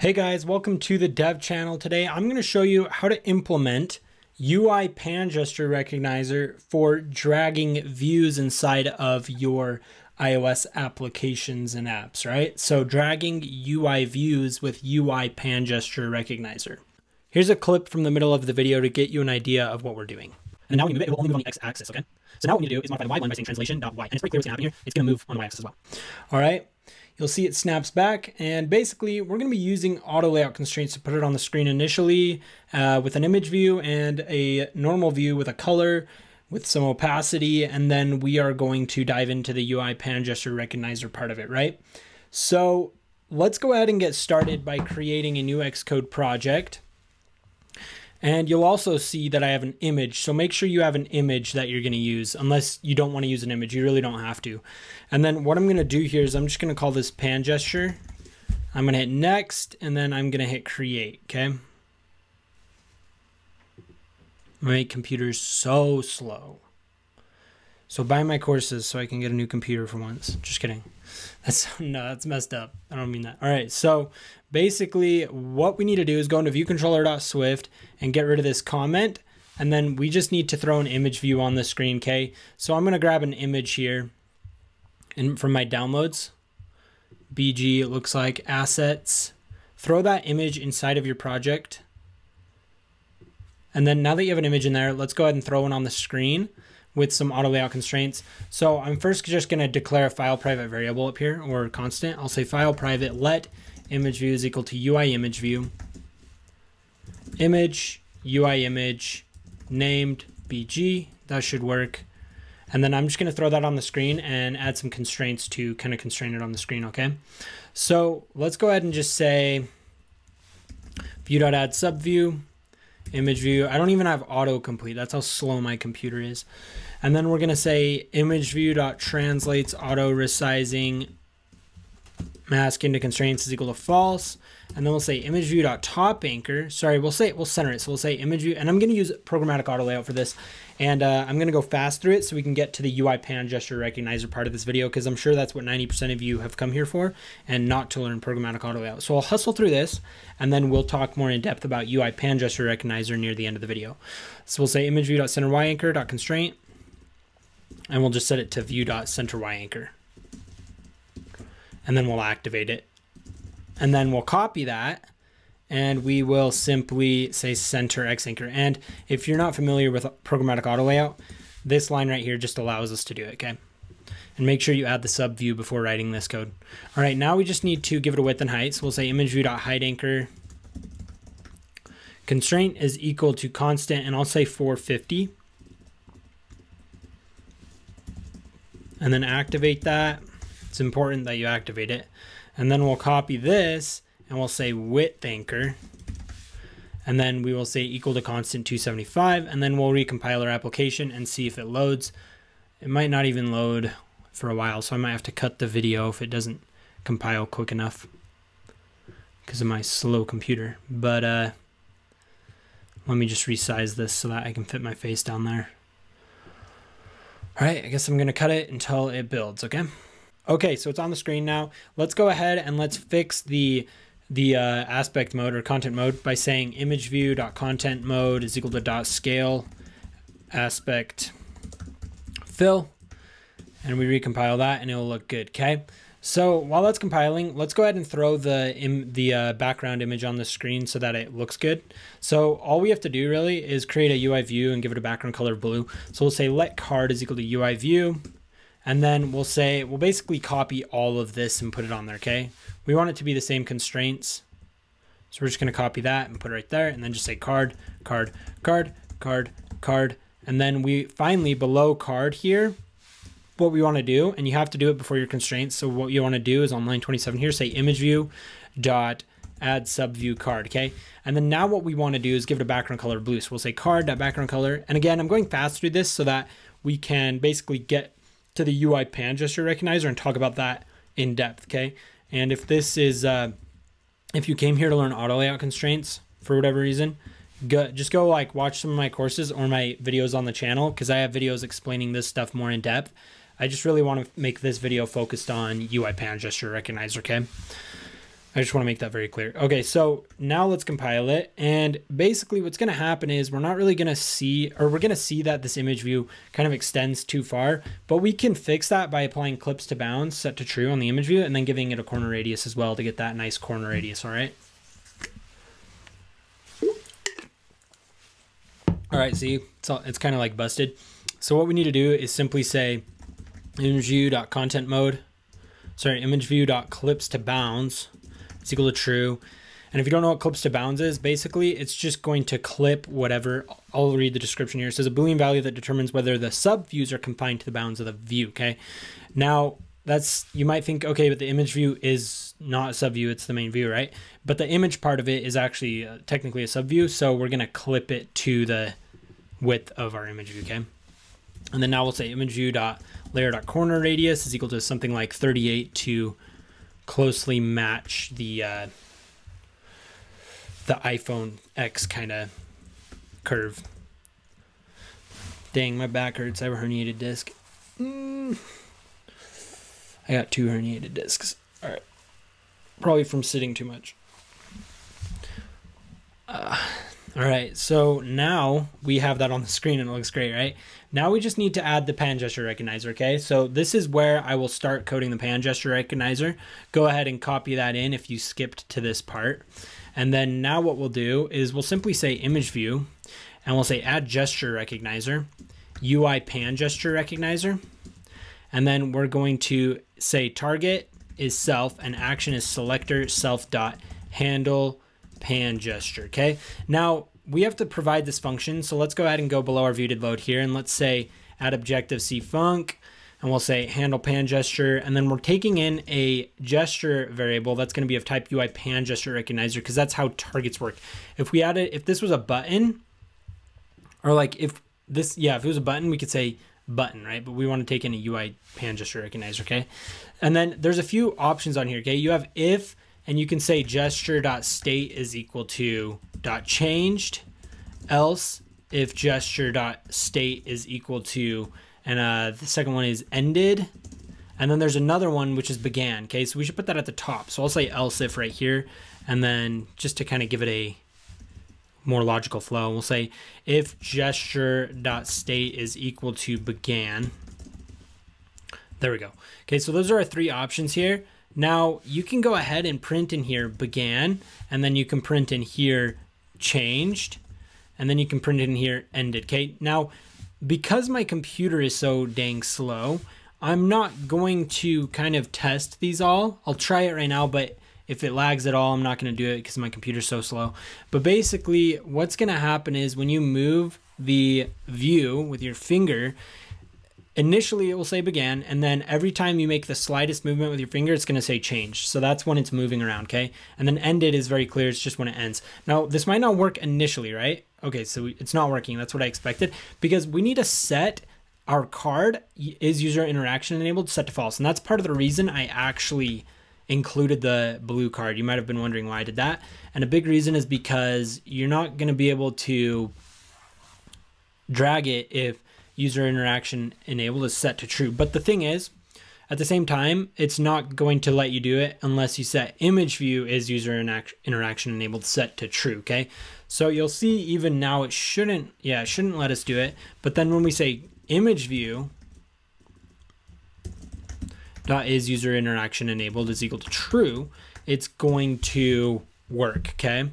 Hey guys, welcome to the dev channel. Today I'm going to show you how to implement UI pan gesture recognizer for dragging views inside of your iOS applications and apps, right? So dragging UI views with UI pan gesture recognizer. Here's a clip from the middle of the video to get you an idea of what we're doing. And now when you move it, it will only move on the x-axis, okay? So now what we need to do is modify the y one by saying translation.y. And it's pretty clear what's going to happen here. It's going to move on the y-axis as well. All right you'll see it snaps back. And basically, we're going to be using auto layout constraints to put it on the screen initially uh, with an image view and a normal view with a color with some opacity. And then we are going to dive into the UI pan gesture recognizer part of it, right? So let's go ahead and get started by creating a new Xcode project. And you'll also see that I have an image. So make sure you have an image that you're going to use unless you don't want to use an image. You really don't have to. And then what I'm going to do here is I'm just going to call this pan gesture. I'm going to hit next and then I'm going to hit create. Okay. My computer's so slow. So buy my courses so I can get a new computer for once. Just kidding. That's no, that's messed up. I don't mean that. All right. So basically what we need to do is go into viewcontroller.swift and get rid of this comment. And then we just need to throw an image view on the screen. Okay. So I'm going to grab an image here and from my downloads, BG, it looks like assets, throw that image inside of your project. And then now that you have an image in there, let's go ahead and throw it on the screen with some auto layout constraints. So I'm first just going to declare a file private variable up here or constant. I'll say file private let image view is equal to UI image view image UI image named BG. That should work. And then I'm just going to throw that on the screen and add some constraints to kind of constrain it on the screen, okay? So let's go ahead and just say view.add subview image view. I don't even have autocomplete. That's how slow my computer is. And then we're going to say image view dot translates auto resizing mask into constraints is equal to false. And then we'll say image view dot top anchor. Sorry, we'll say we'll center it. So we'll say image view, and I'm going to use programmatic auto layout for this. And uh, I'm going to go fast through it so we can get to the UI pan gesture recognizer part of this video because I'm sure that's what 90% of you have come here for and not to learn programmatic auto layout. So I'll hustle through this and then we'll talk more in depth about UI pan gesture recognizer near the end of the video. So we'll say image view dot center y anchor dot constraint and we'll just set it to view dot center y anchor and then we'll activate it. And then we'll copy that and we will simply say center X anchor. And if you're not familiar with programmatic auto layout, this line right here just allows us to do it, okay? And make sure you add the sub view before writing this code. All right, now we just need to give it a width and height. So we'll say image view dot height anchor constraint is equal to constant, and I'll say 450. And then activate that. It's important that you activate it. And then we'll copy this and we'll say width anchor. And then we will say equal to constant 275. And then we'll recompile our application and see if it loads. It might not even load for a while. So I might have to cut the video if it doesn't compile quick enough because of my slow computer. But uh, let me just resize this so that I can fit my face down there. All right, I guess I'm gonna cut it until it builds, okay? Okay, so it's on the screen now. Let's go ahead and let's fix the the uh, aspect mode or content mode by saying image view dot content mode is equal to dot scale aspect fill. And we recompile that and it'll look good okay? So while that's compiling let's go ahead and throw the Im the uh, background image on the screen so that it looks good. So all we have to do really is create a UI view and give it a background color blue. So we'll say let card is equal to UI view and then we'll say, we'll basically copy all of this and put it on there, okay? We want it to be the same constraints. So we're just gonna copy that and put it right there and then just say card, card, card, card, card. And then we finally below card here, what we wanna do, and you have to do it before your constraints. So what you wanna do is on line 27 here, say image view dot add subview card, okay? And then now what we wanna do is give it a background color blue. So we'll say card dot background color. And again, I'm going fast through this so that we can basically get to the UI pan gesture recognizer and talk about that in depth, okay? And if this is, uh, if you came here to learn auto layout constraints for whatever reason, go, just go like watch some of my courses or my videos on the channel because I have videos explaining this stuff more in depth. I just really want to make this video focused on UI pan gesture recognizer, okay? I just want to make that very clear. Okay, so now let's compile it. And basically what's going to happen is we're not really going to see, or we're going to see that this image view kind of extends too far, but we can fix that by applying clips to bounds set to true on the image view and then giving it a corner radius as well to get that nice corner radius, all right? All right, see, it's, all, it's kind of like busted. So what we need to do is simply say image view.content mode, sorry, image view.clips to bounds equal to true. And if you don't know what clips to bounds is, basically it's just going to clip whatever. I'll read the description here. It says a Boolean value that determines whether the sub views are confined to the bounds of the view. Okay. Now that's, you might think, okay, but the image view is not a sub view. It's the main view, right? But the image part of it is actually uh, technically a sub view. So we're going to clip it to the width of our image view. Okay. And then now we'll say image view dot layer dot corner radius is equal to something like 38 to closely match the uh, the iPhone X kind of curve. Dang, my back hurts. I have a herniated disc. Mm. I got two herniated discs. All right, probably from sitting too much. Uh, all right, so now we have that on the screen and it looks great, right? Now we just need to add the pan gesture recognizer, okay? So this is where I will start coding the pan gesture recognizer. Go ahead and copy that in if you skipped to this part. And then now what we'll do is we'll simply say image view and we'll say add gesture recognizer, UI pan gesture recognizer. And then we're going to say target is self and action is selector self dot handle pan gesture, okay? Now we have to provide this function. So let's go ahead and go below our view did load here. And let's say add objective C func and we'll say handle pan gesture. And then we're taking in a gesture variable that's going to be of type UI pan gesture recognizer because that's how targets work. If we added, if this was a button or like if this, yeah, if it was a button, we could say button, right? But we want to take in a UI pan gesture recognizer, okay? And then there's a few options on here, okay? You have if, and you can say gesture.state is equal to dot changed else if gesture dot state is equal to and uh, the second one is ended. And then there's another one which is began okay? So we should put that at the top. So i'll say else if right here and then just to kind of give it a more logical flow we'll say if gesture dot state is equal to began there we go. Okay so those are our three options here now you can go ahead and print in here began and then you can print in here changed, and then you can print in here ended. Okay, now because my computer is so dang slow, I'm not going to kind of test these all. I'll try it right now, but if it lags at all, I'm not going to do it because my computer's so slow. But basically, what's going to happen is when you move the view with your finger, initially it will say began and then every time you make the slightest movement with your finger it's going to say changed. So that's when it's moving around okay? And then ended is very clear it's just when it ends. Now this might not work initially right? Okay so it's not working that's what i expected. Because we need to set our card is user interaction enabled set to false. And that's part of the reason i actually included the blue card. You might have been wondering why i did that. And a big reason is because you're not going to be able to drag it if user interaction enabled is set to true. But the thing is, at the same time, it's not going to let you do it unless you set image view is user interaction enabled set to true, okay? So you'll see even now it shouldn't, yeah, it shouldn't let us do it. But then when we say image view dot is user interaction enabled is equal to true, it's going to work, okay?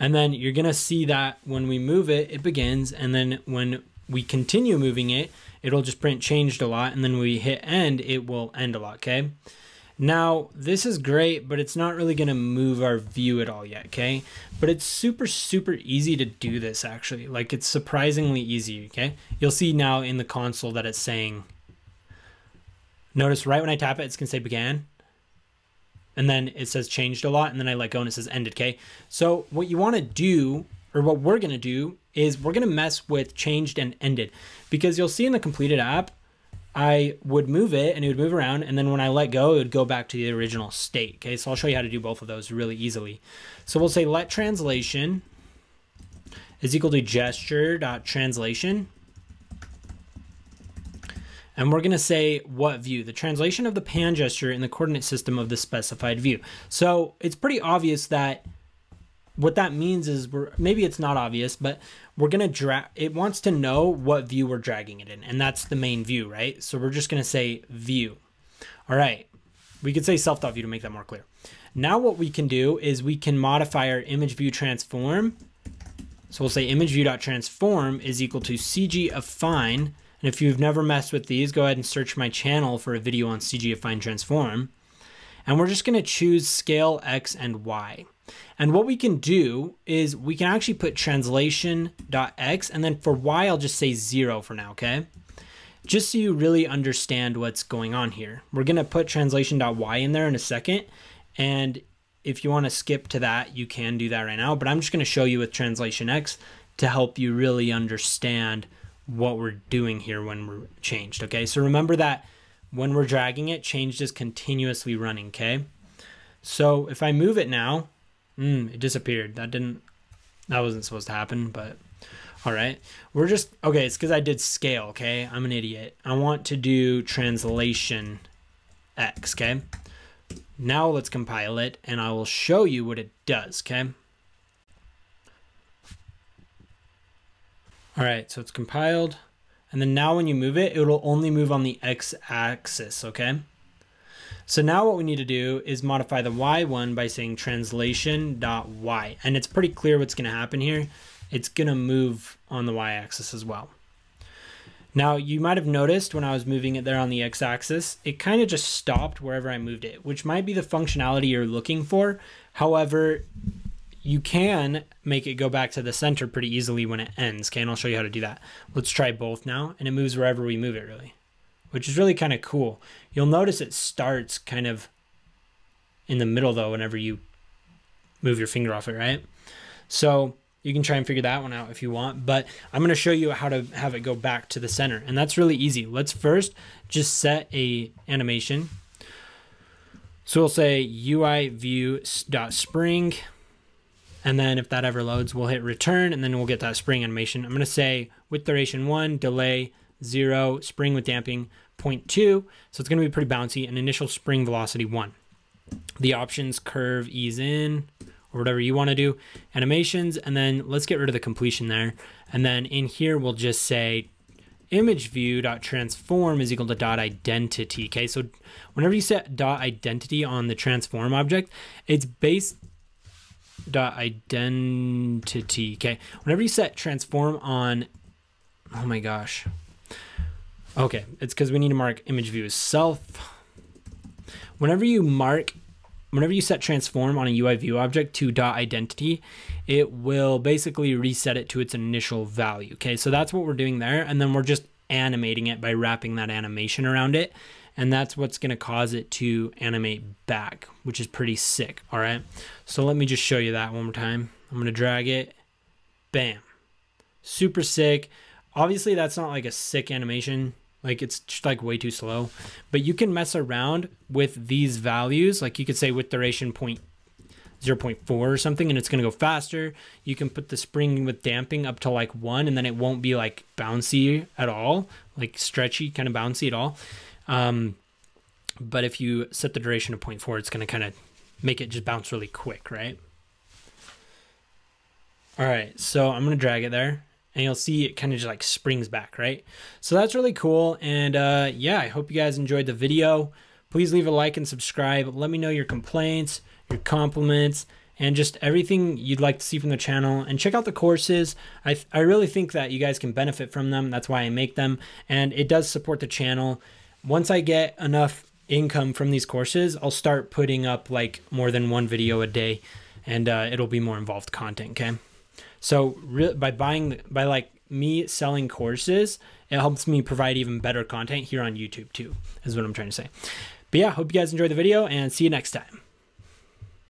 And then you're to see that when we move it, it begins. And then when we continue moving it, it'll just print changed a lot. And then we hit end, it will end a lot, okay? Now, this is great, but it's not really to move our view at all yet, okay? But it's super, super easy to do this, actually. Like, it's surprisingly easy, okay? You'll see now in the console that it's saying... Notice right when I tap it, it's to say began and then it says changed a lot and then I let go and it says ended, okay? So what you want to do or what we're going to do is we're going to mess with changed and ended because you'll see in the completed app I would move it and it would move around and then when I let go it would go back to the original state, okay? So I'll show you how to do both of those really easily. So we'll say let translation is equal to gesture dot translation And we're going to say what view? The translation of the pan gesture in the coordinate system of the specified view. So it's pretty obvious that what that means is we're maybe it's not obvious, but we're going to drag it wants to know what view we're dragging it in. And that's the main view, right? So we're just going to say view. All right. We could say self.view to make that more clear. Now what we can do is we can modify our image view transform. So we'll say image view.transform is equal to CG affine. And if you've never messed with these, go ahead and search my channel for a video on CG affine transform. And we're just going to choose scale X and Y. And what we can do is we can actually put translation.x and then for Y, I'll just say zero for now, okay? Just so you really understand what's going on here. We're gonna put translation.y in there in a second. And if you wanna skip to that, you can do that right now, but I'm just gonna show you with translation X to help you really understand what we're doing here when we're changed, okay? So remember that when we're dragging it, changed is continuously running, okay? So if I move it now, Mm, it disappeared. That didn't. That wasn't supposed to happen, but all right. We're just okay. It's because I did scale. Okay, I'm an idiot. I want to do translation X. Okay. Now let's compile it, and I will show you what it does. Okay. All right, so it's compiled. And then now when you move it, it'll only move on the X axis, okay? So now what we need to do is modify the y one by saying translation.y. And it's pretty clear what's going to happen here. It's going to move on the y-axis as well. Now you might have noticed when I was moving it there on the x-axis, it kind of just stopped wherever I moved it, which might be the functionality you're looking for. However, you can make it go back to the center pretty easily when it ends. Okay, and I'll show you how to do that. Let's try both now, and it moves wherever we move it really which is really kind of cool. You'll notice it starts kind of in the middle though whenever you move your finger off it, right? So you can try and figure that one out if you want, but I'm going to show you how to have it go back to the center. And that's really easy. Let's first just set a animation. So we'll say UI view dot spring. And then if that ever loads, we'll hit return and then we'll get that spring animation. I'm going to say with duration one, delay zero, spring with damping 0.2. So it's going to be pretty bouncy and initial spring velocity one. The options curve ease in or whatever you want to do, animations, and then let's get rid of the completion there. And then in here, we'll just say image view dot transform is equal to dot identity. Okay, so whenever you set dot identity on the transform object, it's based dot identity. Okay, whenever you set transform on, oh my gosh, Okay, it's because we need to mark image view as self. Whenever you mark, whenever you set transform on a UI view object to dot identity, it will basically reset it to its initial value. Okay, so that's what we're doing there. And then we're just animating it by wrapping that animation around it. And that's what's gonna cause it to animate back, which is pretty sick, all right? So let me just show you that one more time. I'm gonna drag it, bam. Super sick. Obviously that's not like a sick animation like it's just like way too slow. But you can mess around with these values. Like you could say with duration point 0.4 or something and it's going to go faster. You can put the spring with damping up to like 1 and then it won't be like bouncy at all, like stretchy, kind of bouncy at all. Um, but if you set the duration to 0.4, it's going to kind of make it just bounce really quick, right? All right, so I'm going to drag it there and you'll see it kind of just like springs back, right? So that's really cool. And uh, yeah, I hope you guys enjoyed the video. Please leave a like and subscribe. Let me know your complaints, your compliments, and just everything you'd like to see from the channel. And check out the courses. I, I really think that you guys can benefit from them. That's why I make them. And it does support the channel. Once I get enough income from these courses, I'll start putting up like more than one video a day and uh, it'll be more involved content, okay? So re- by buying by like me selling courses, it helps me provide even better content here on YouTube too. Is what I'm trying to say. But yeah, hope you guys enjoyed the video and see you next time.